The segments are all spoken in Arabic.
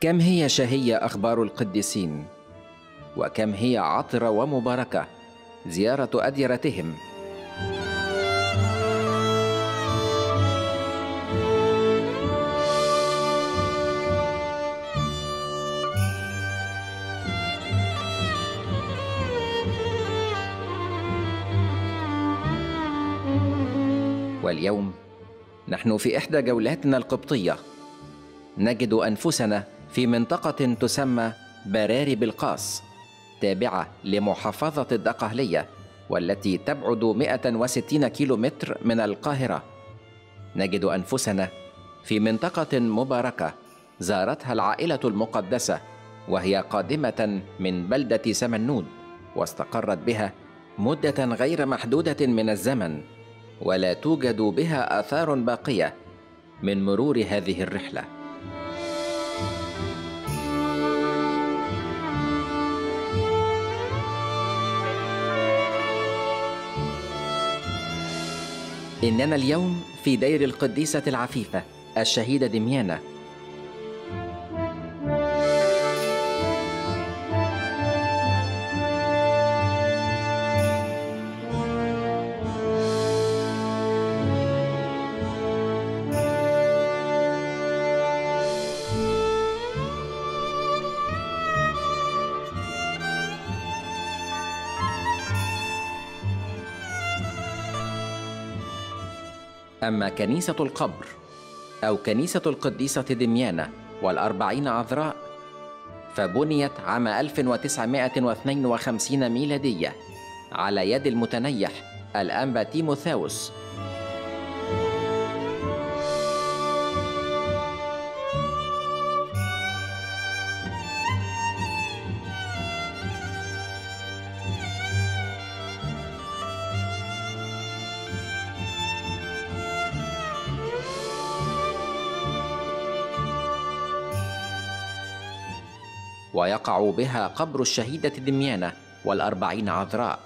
كم هي شهية أخبار القديسين؟ وكم هي عطرة ومباركة؟ زيارة أديرتهم. واليوم نحن في إحدى جولاتنا القبطية. نجد أنفسنا في منطقة تسمى براري بالقاس تابعة لمحافظة الدقهلية والتي تبعد 160 كيلومتر من القاهرة. نجد أنفسنا في منطقة مباركة زارتها العائلة المقدسة وهي قادمة من بلدة سمنود واستقرت بها مدة غير محدودة من الزمن ولا توجد بها آثار باقية من مرور هذه الرحلة. إننا اليوم في دير القديسة العفيفة الشهيدة دميانة أما كنيسة القبر أو كنيسة القديسة دميانة والأربعين عذراء فبنيت عام 1952 ميلادية على يد المتنيح الأنبا تيموثاوس ويقع بها قبر الشهيدة دميانة والأربعين عذراء.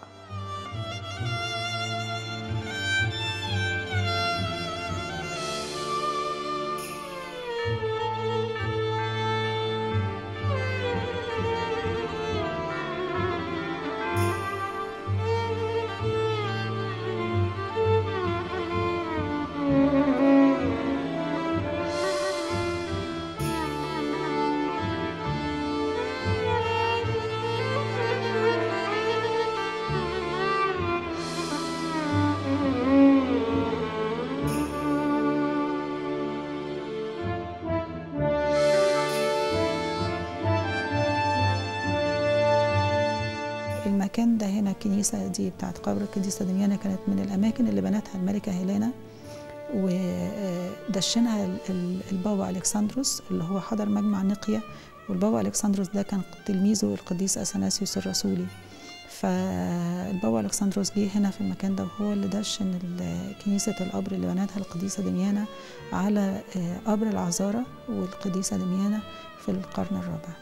الكنيسة دي بتاعت قبر القديسة دميانة كانت من الأماكن اللي بنتها الملكة هيلانا ودشنها ال- ال- البابا ألكسندروس اللي هو حضر مجمع نقية. والبابا ألكسندروس ده كان تلميذه القديس أثناسيوس الرسولي. فالبابا ألكسندروس جه هنا في المكان ده وهو اللي دشن كنيسة القبر اللي بنتها القديسة دميانة على آه، قبر العذارى والقديسة دميانة في القرن الرابع.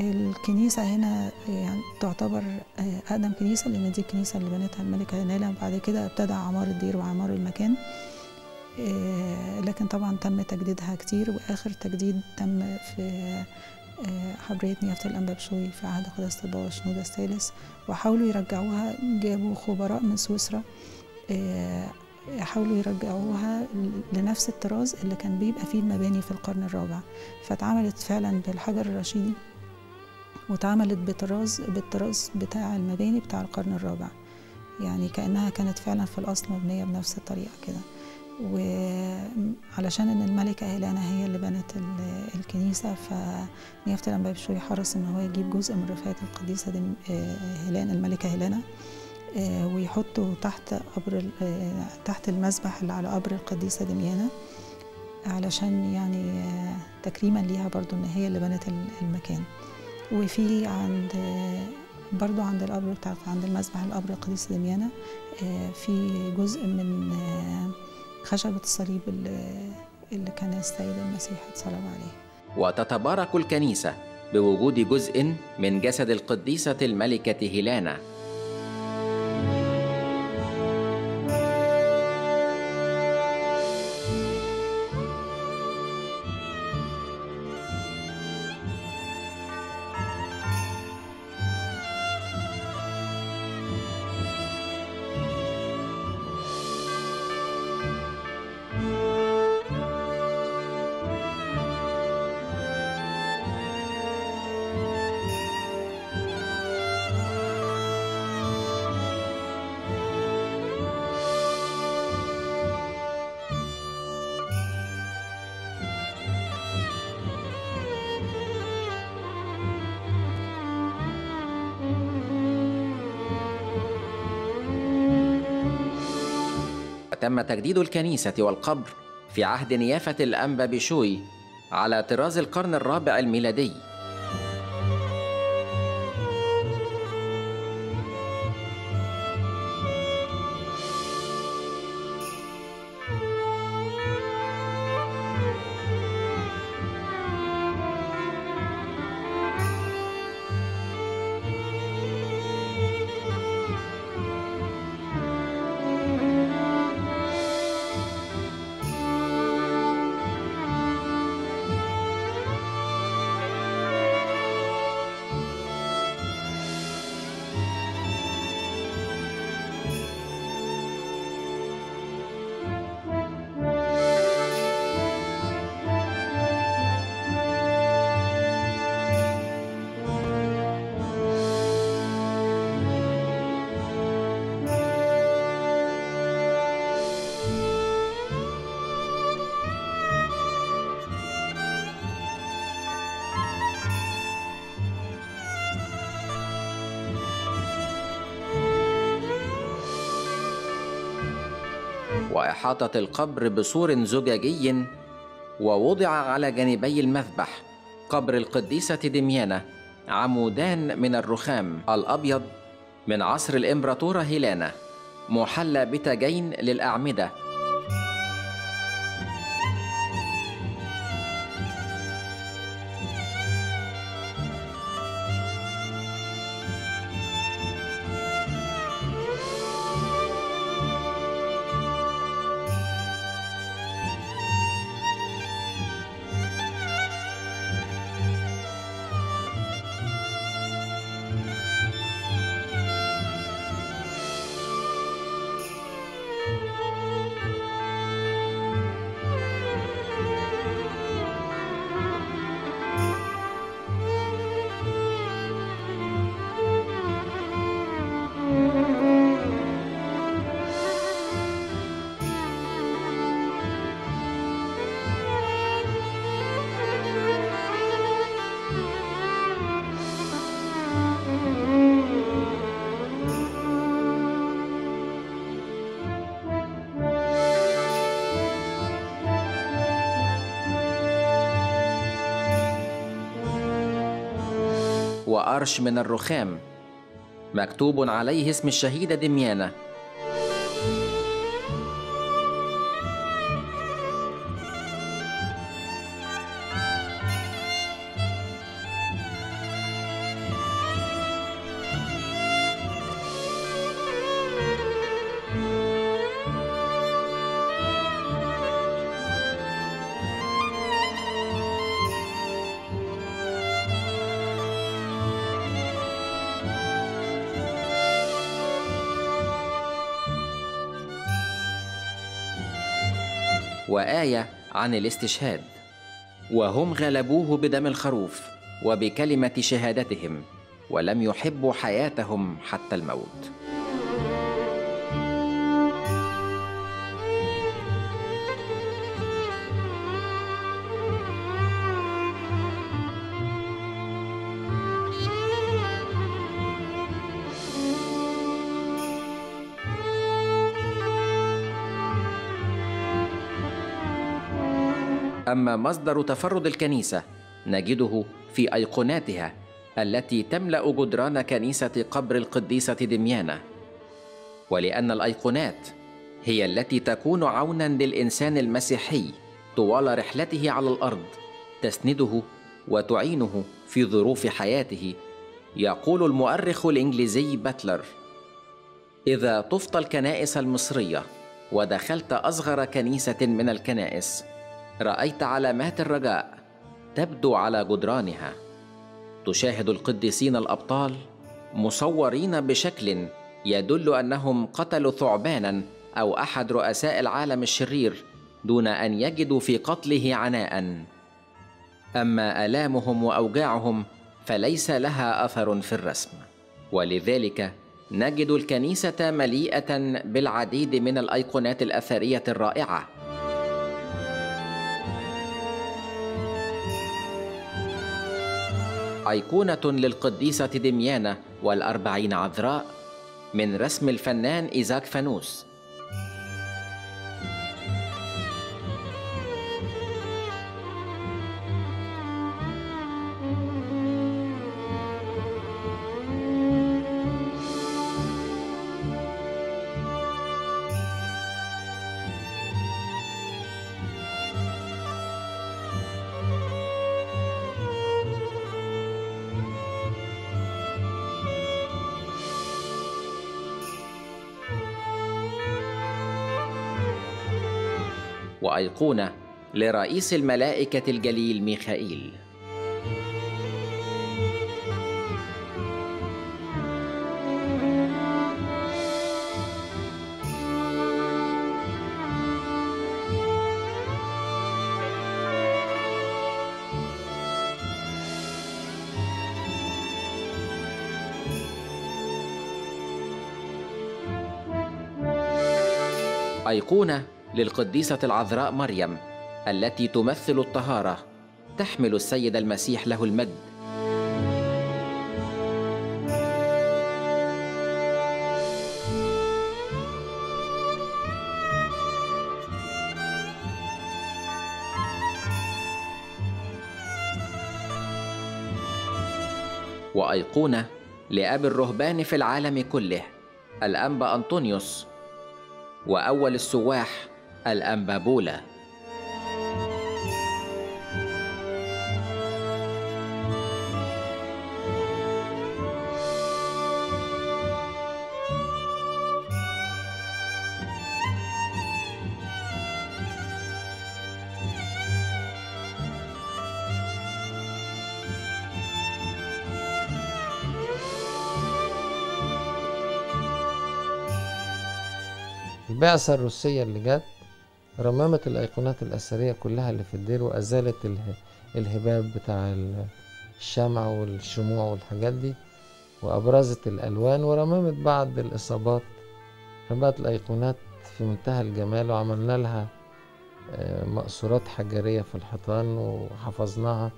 الكنيسة هنا يعني تعتبر آه، أقدم كنيسة لأن دي الكنيسة اللي بنتها الملكة هنالة وبعد كده ابتدى عمار الدير وعمار المكان آه، لكن طبعا تم تجديدها كتير. وآخر تجديد تم في آه، حبرية نيافة الأنبا بشوي في عهد قداسة البابا شنودة الثالث. وحاولوا يرجعوها جابوا خبراء من سويسرا حاولوا يرجعوها لنفس الطراز اللي كان بيبقى فيه المباني في القرن الرابع. فاتعملت فعلا بالحجر الرشيدي واتعملت بطراز بالطراز بتاع المباني بتاع القرن الرابع. يعني كأنها كانت فعلا في الأصل مبنية بنفس الطريقة كده. وعلشان إن الملكة هيلانا هي اللي بنت ال- الكنيسة فنيافة الأنبا بشوي حرص إن هو يجيب جزء من رفاهية القديسة دي هيلانا الملكة هيلانا آه، ويحطه تحت قبر آه، تحت المذبح اللي على قبر القديسة دميانة علشان يعني آه، تكريما ليها برضو إن هي اللي بنت ال- المكان. وفي عند برضو عند القبر بتاع عند المذبح القبر القديسة دميانة آه، في جزء من آه، خشبة الصليب اللي كان السيد المسيح اتصلب عليه. وتتبارك الكنيسة بوجود جزء من جسد القديسة الملكة هيلانا. وتم تجديد الكنيسة والقبر في عهد نيافة الأنبا بشوي على طراز القرن الرابع الميلادي. وإحاطة القبر بسور زجاجي ووضع على جانبي المذبح قبر القديسة دميانة عمودان من الرخام الأبيض من عصر الإمبراطورة هيلانا محلى بتاجين للأعمدة. وأرش من الرخام. مكتوب عليه اسم الشهيدة دميانة. وآية عن الاستشهاد. وهم غلبوه بدم الخروف وبكلمة شهادتهم ولم يحبوا حياتهم حتى الموت. أما مصدر تفرد الكنيسة نجده في أيقوناتها التي تملأ جدران كنيسة قبر القديسة دميانه ولأن الأيقونات هي التي تكون عونا للإنسان المسيحي طوال رحلته على الأرض تسنده وتعينه في ظروف حياته يقول المؤرخ الإنجليزي باتلر. إذا طفت الكنائس المصرية ودخلت أصغر كنيسة من الكنائس رأيت علامات الرجاء تبدو على جدرانها. تشاهد القديسين الأبطال مصورين بشكل يدل أنهم قتلوا ثعبانا أو أحد رؤساء العالم الشرير دون أن يجدوا في قتله عناء. أما آلامهم وأوجاعهم فليس لها أثر في الرسم. ولذلك نجد الكنيسة مليئة بالعديد من الأيقونات الأثرية الرائعة أيقونة للقديسة دميانة والأربعين عذراء من رسم الفنان إيزاك فانوس. وأيقونة لرئيس الملائكة الجليل ميخائيل. أيقونة للقديسة العذراء مريم التي تمثل الطهارة تحمل السيد المسيح له المجد. وأيقونة لأب الرهبان في العالم كله الأنبا أنطونيوس وأول السواح الأنبا بولا البعثة الروسية اللي جت رممت الأيقونات الأثرية كلها اللي في الدير وأزالت اله- الهباب بتاع ال- الشمع والشموع والحاجات دي وأبرزت الألوان ورممت بعض الإصابات. فبقت الأيقونات في منتهى الجمال وعملنا لها آه، مقصورات حجرية في الحيطان وحفظناها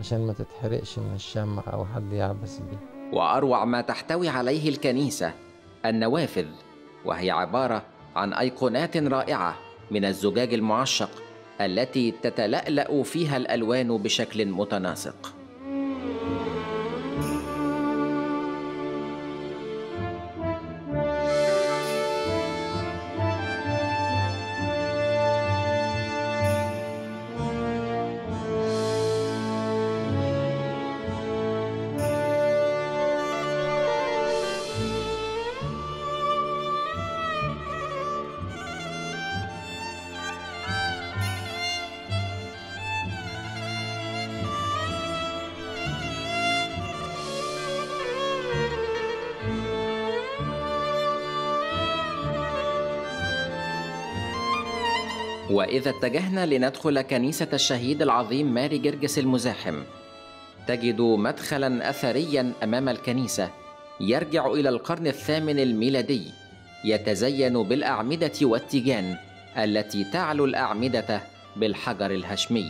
عشان ما تتحرقش من الشمع أو حد يعبس بيها. وأروع ما تحتوي عليه الكنيسة النوافذ وهي عبارة عن أيقونات رائعة. من الزجاج المعشق التي تتلألأ فيها الألوان بشكل متناسق. وإذا اتجهنا لندخل كنيسة الشهيد العظيم ماري جرجس المزاحم. تجد مدخلا أثريا أمام الكنيسة يرجع إلى القرن الثامن الميلادي يتزين بالأعمدة والتيجان التي تعلو الأعمدة بالحجر الهشمي.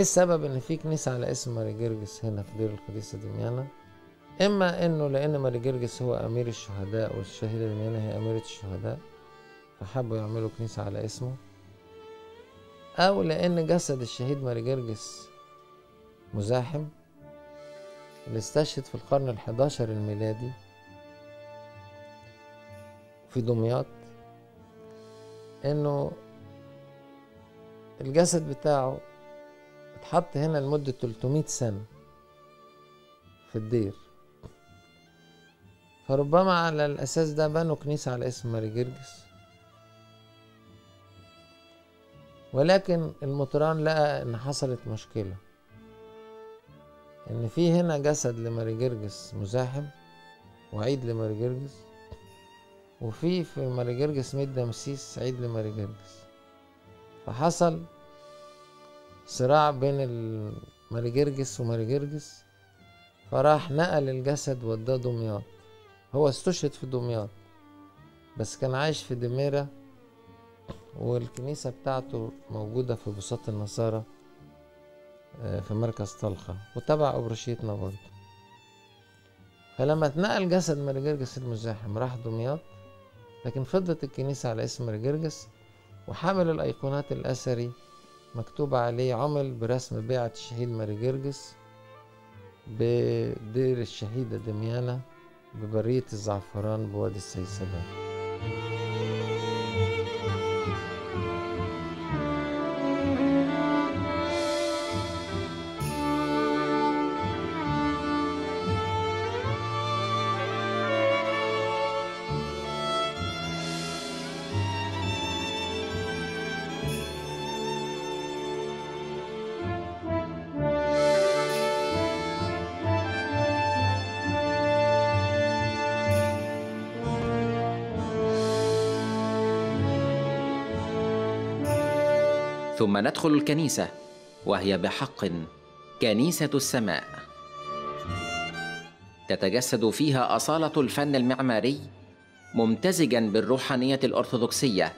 إيه السبب إن في كنيسة على اسم ماري جرجس هنا في دير القديسة دميانة إما إنه لأن ماري جرجس هو أمير الشهداء والشهيدة دميانة هي أميرة الشهداء فحبوا يعملوا كنيسة على اسمه. أو لأن جسد الشهيد ماري جرجس مزاحم اللي استشهد في القرن الحداشر الميلادي في دمياط إنه الجسد بتاعه اتحط هنا لمدة 300 سنة في الدير. فربما على الأساس ده بنوا كنيسة على اسم ماري جرجس ولكن المطران لقى إن حصلت مشكلة. إن في هنا جسد لماري جرجس مزاحم وعيد لماري جرجس وفي في ماري جرجس ميت دمسيس عيد لماري جرجس فحصل صراع بين ال- ماري جرجس وماري جرجس فراح نقل الجسد وداه دمياط. هو استشهد في دمياط بس كان عايش في دميرة والكنيسة بتاعته موجودة في بساط النصارى آه، في مركز طلخة وتبع أبرشيتنا برضه فلما اتنقل جسد ماري جرجس المزاحم راح دمياط لكن فضلت الكنيسة على اسم ماري جرجس وحامل الأيقونات الأثري مكتوب عليه عمل برسم بيعة الشهيد ماري جرجس بدير الشهيدة دميانة ببرية الزعفران بوادي السيسبان ثم ندخل الكنيسة وهي بحق كنيسة السماء. تتجسد فيها أصالة الفن المعماري ممتزجا بالروحانية الأرثوذكسية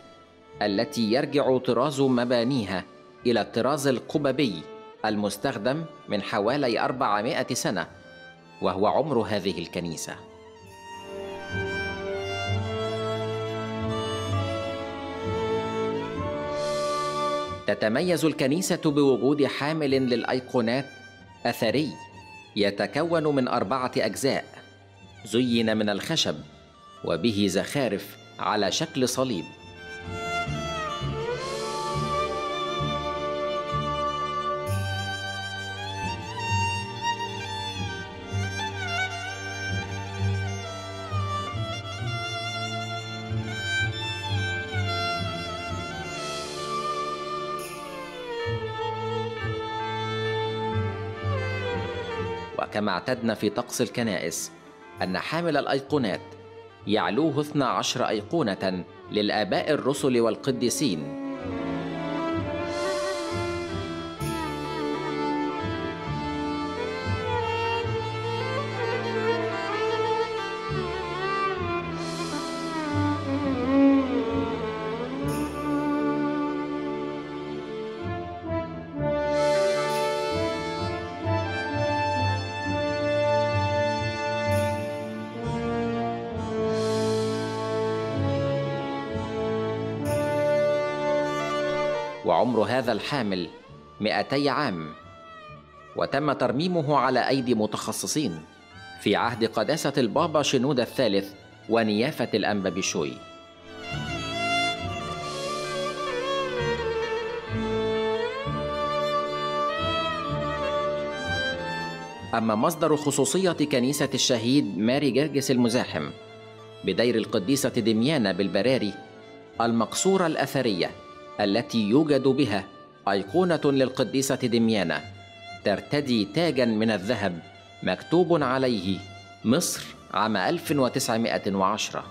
التي يرجع طراز مبانيها إلى الطراز القببي المستخدم من حوالي أربعمائة سنة وهو عمر هذه الكنيسة. تتميز الكنيسة بوجود حامل للأيقونات أثري يتكون من أربعة أجزاء. زين من الخشب وبه زخارف على شكل صليب. وكما اعتدنا في طقس الكنائس أن حامل الأيقونات يعلوه 12 أيقونة للآباء الرسل والقديسين. وعمر هذا الحامل 200 عام وتم ترميمه على أيدي متخصصين في عهد قداسة البابا شنودة الثالث ونيافة الأنبا بشوي أما مصدر خصوصية كنيسة الشهيد ماري جرجس المزاحم بدير القديسة دميانة بالبراري المقصورة الأثرية. التي يوجد بها أيقونة للقديسة دميانة ترتدي تاجا من الذهب مكتوب عليه مصر عام 1910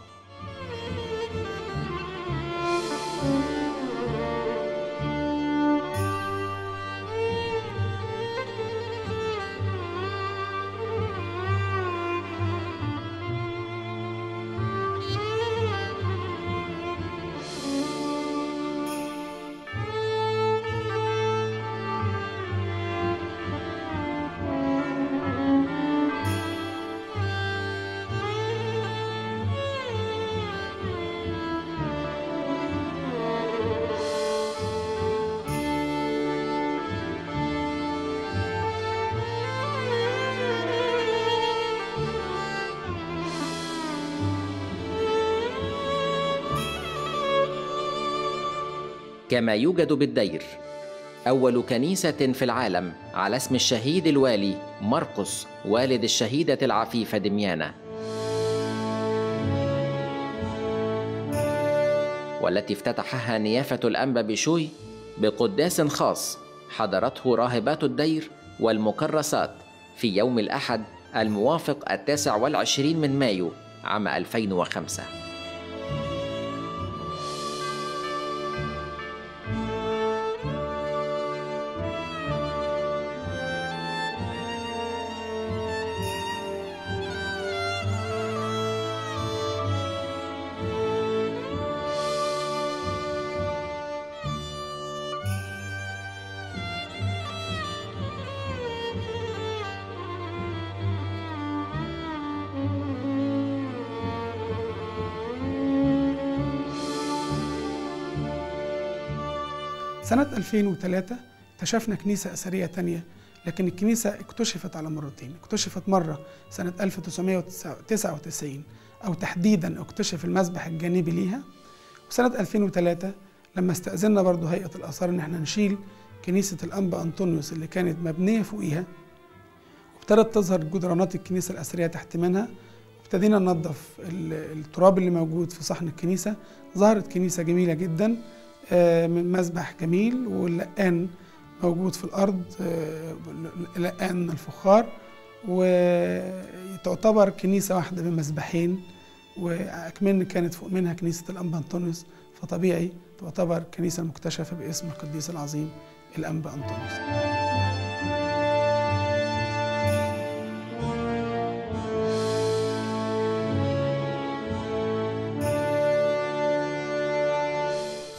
كما يوجد بالدير. أول كنيسة في العالم على اسم الشهيد الوالي مرقس والد الشهيدة العفيفة دميانة. والتي افتتحها نيافة الأنبا بشوي بقداس خاص حضرته راهبات الدير والمكرسات في يوم الأحد الموافق التاسع والعشرين من مايو عام 2005 2003 اكتشفنا كنيسة أثرية تانية لكن الكنيسة اكتشفت على مرتين اكتشفت مرة سنة 1999 أو تحديدا اكتشف المسبح الجانبي ليها وسنة 2003 لما استأذنا برضو هيئة الآثار إن إحنا نشيل كنيسة الأنبا أنطونيوس اللي كانت مبنية فوقيها وابتدت تظهر جدرانات الكنيسة الأثرية تحت منها وابتدينا ننظف ال- التراب اللي موجود في صحن الكنيسة ظهرت كنيسة جميلة جدا من مسبح جميل واللقان موجود في الأرض آه، لقان الفخار وتعتبر كنيسة واحدة بمسبحين وأكمن كانت فوق منها كنيسة الأنبا أنطونيوس فطبيعي تعتبر كنيسة مكتشفة باسم القديس العظيم الأنبا أنطونيوس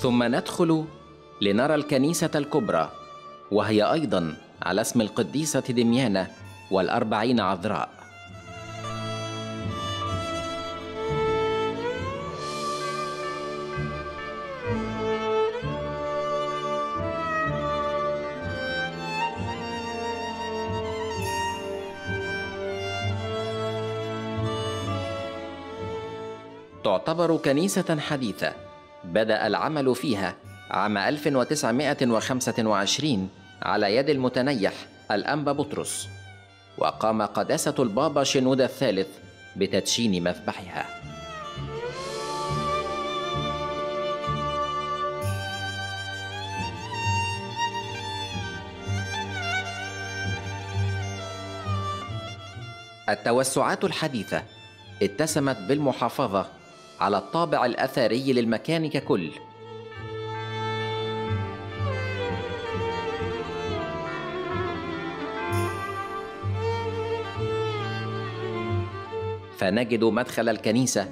ثم ندخل لنرى الكنيسة الكبرى وهي أيضا على اسم القديسة دميانة والأربعين عذراء. تعتبر كنيسة حديثة. بدأ العمل فيها عام 1925 على يد المتنيح الأنبا بطرس وقام قداسة البابا شنودة الثالث بتدشين مذبحها. التوسعات الحديثة اتسمت بالمحافظة على الطابع الأثري للمكان ككل. فنجد مدخل الكنيسة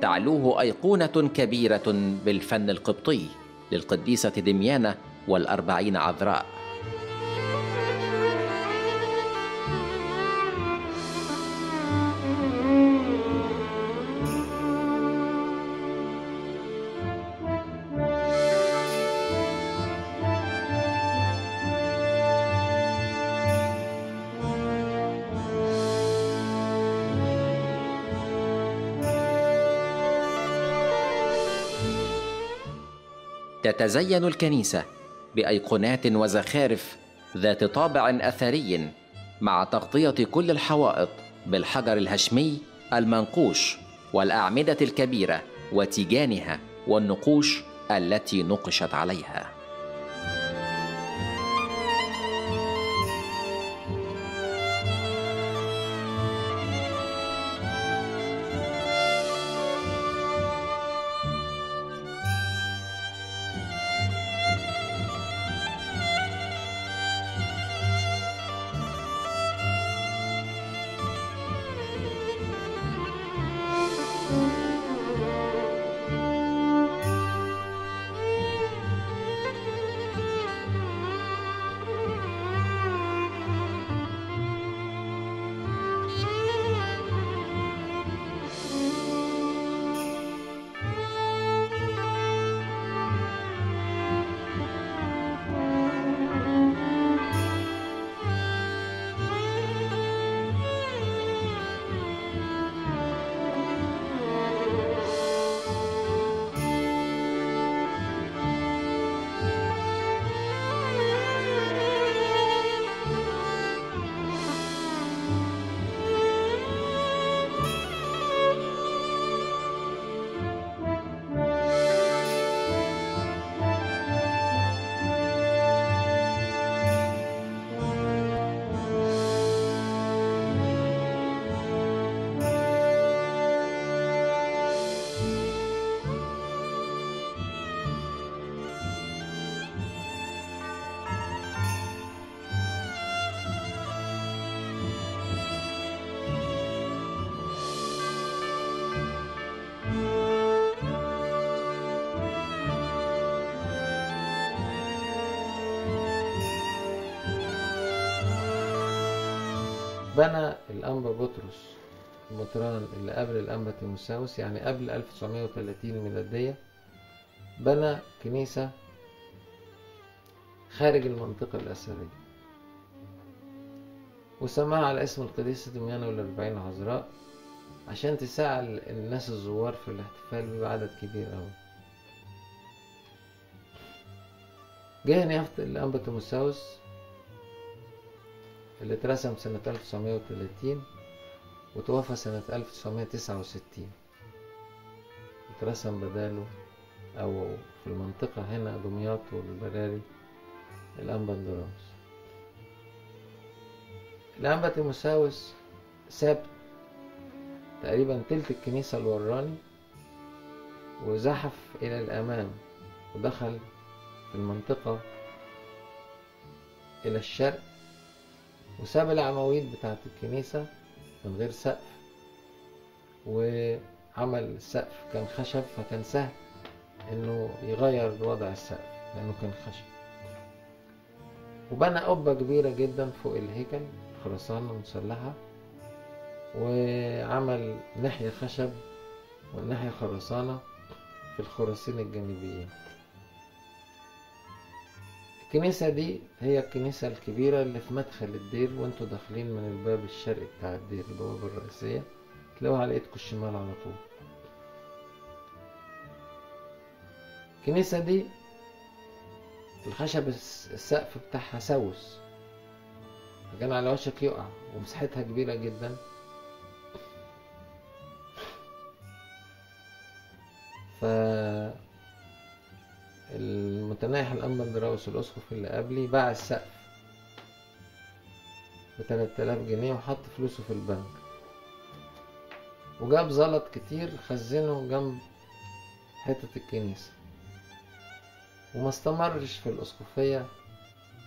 تعلوه أيقونة كبيرة بالفن القبطي للقديسة دميانة والأربعين عذراء. تتزين الكنيسة بأيقونات وزخارف ذات طابع أثري مع تغطية كل الحوائط بالحجر الهشمي المنقوش والأعمدة الكبيرة وتيجانها والنقوش التي نقشت عليها. بنى الأنبا بطرس المطران اللي قبل الأنبا تيموساوس يعني قبل 1930 ميلادية بنى كنيسة خارج المنطقة الأثرية. وسماها على اسم القديسة دميانة والأربعين عذراء عشان تساعد الناس الزوار في الاحتفال بعدد كبير أوي. جه نيافة الأنبا تيموساوس اللي اترسم سنة 1930 وتوفى سنة 1969 اترسم بداله أو في المنطقة هنا دمياط والبراري الأنبا اندراوس الأنبا تيموساوس ساب تقريبا تلت الكنيسة الوراني وزحف إلى الأمام ودخل في المنطقة إلى الشرق. وساب العواميد بتاعت الكنيسة من غير سقف. وعمل سقف كان خشب فكان سهل إنه يغير وضع السقف لأنه كان خشب. وبنى قبة كبيرة جدا فوق الهيكل خرسانة مسلحة. وعمل ناحية خشب والناحية خرسانة في الخراسين الجانبيين. الكنيسة دي هي الكنيسة الكبيرة اللي في مدخل الدير وانتوا داخلين من الباب الشرقي بتاع الدير البوابة الرئيسية. تلاقوها على ايدكم الشمال على طول. الكنيسة دي الخشب السقف بتاعها سوس. فكان على وشك يقع ومساحتها كبيرة جدا. المتنايح الأنبا اندراوس الأسقف اللي قبلي باع السقف بتلات آلاف جنيه وحط فلوسه في البنك. وجاب زلط كتير خزنه جنب حتة الكنيسة. وما استمرش في الأسقفية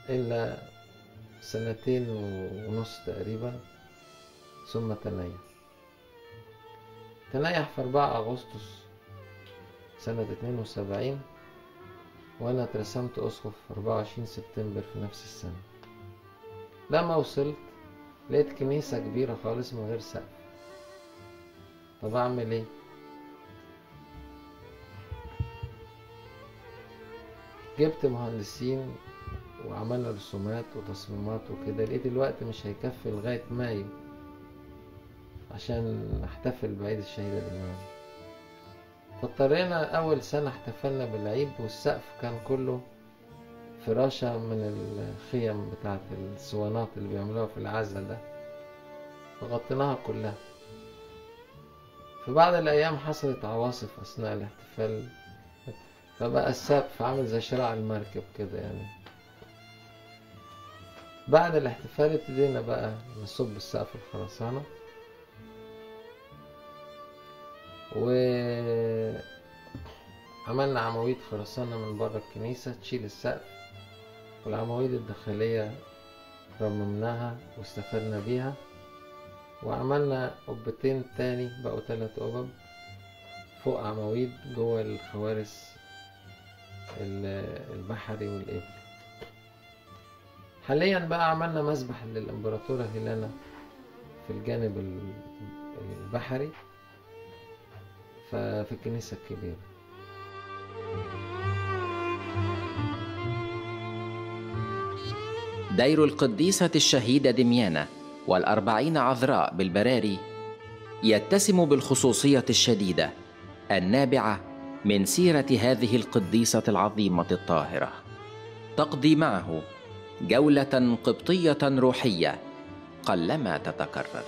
إلا سنتين ونص تقريبا ثم تنيح. تنيح في أربعة أغسطس سنة اتنين وسبعين. وأنا اترسمت أسقف في أربعة وعشرين سبتمبر في نفس السنة. لما وصلت لقيت كنيسة كبيرة خالص من غير سقف. طب أعمل إيه؟ جبت مهندسين وعملنا رسومات وتصميمات وكده. لقيت الوقت مش هيكفي لغاية مايو عشان نحتفل بعيد الشهيدة الإمام فاضطرينا أول سنة احتفلنا بالعيد والسقف كان كله فراشة من الخيم بتاعت الصوانات اللي بيعملوها في العزة ده. فغطيناها كلها. في بعض الأيام حصلت عواصف أثناء الاحتفال. فبقى السقف عامل زي شراع المركب كده يعني. بعد الاحتفال ابتدينا بقى نصب السقف الخرسانة. وعملنا عواميد خرسانة من بره الكنيسة تشيل السقف. والعواميد الداخلية رممناها واستفدنا بيها. وعملنا قبتين تاني بقوا تلات قبب فوق عواميد جوه الخوارس البحري والإبل حاليا بقى عملنا مسبح للإمبراطورة هيلانا في الجانب البحري. في الكنيسة الكبيرة. دير القديسة الشهيدة دميانة والأربعين عذراء بالبراري يتسم بالخصوصية الشديدة النابعة من سيرة هذه القديسة العظيمة الطاهرة. تقضي معه جولة قبطية روحية قلما تتكرر.